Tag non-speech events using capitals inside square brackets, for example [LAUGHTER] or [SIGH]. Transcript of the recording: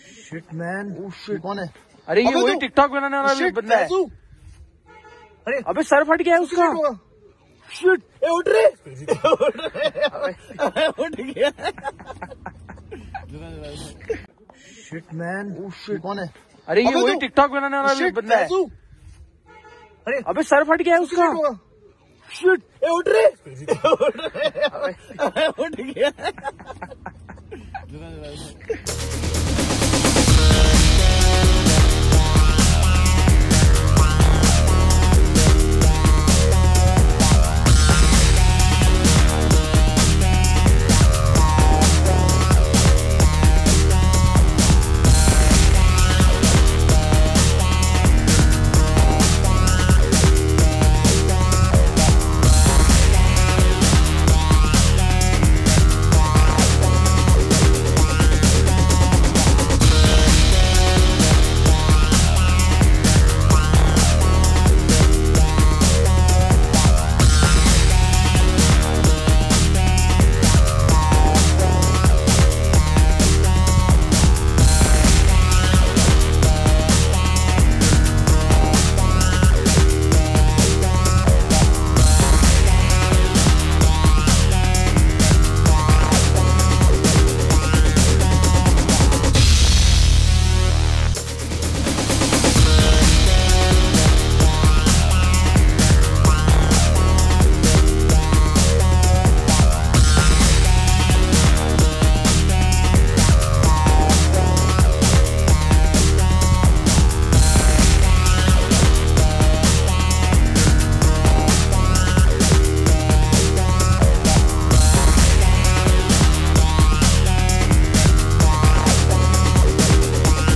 Shit man oh, कौन है? अरे ये वही तो- टिकटॉक बनाने वाला बंदा है। अरे अबे सर फट गया है उसका। शिट ए उठ रे। उठ गया। शिट मैन oh, कौन है? अरे ये वही तो- टिकटॉक बनाने वाला बंदा है। अरे अबे सर फट गया है उसका। शिट ए उठ रे। उठ गया। [LAUGHS] [LAUGHS]